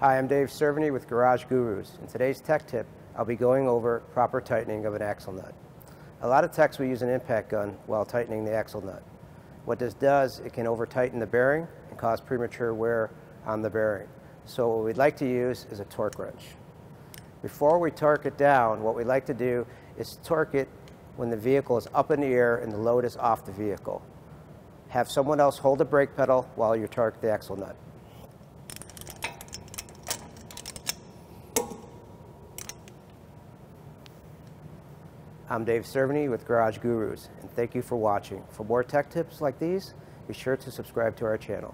Hi, I'm Dave Cerveny with Garage Gurus. In today's tech tip, I'll be going over proper tightening of an axle nut. A lot of techs will use an impact gun while tightening the axle nut. What this does, it can over tighten the bearing and cause premature wear on the bearing. So what we'd like to use is a torque wrench. Before we torque it down, what we like to do is torque it when the vehicle is up in the air and the load is off the vehicle. Have someone else hold the brake pedal while you torque the axle nut. I'm Dave Cerveny with Garage Gurus, and thank you for watching. For more tech tips like these, be sure to subscribe to our channel.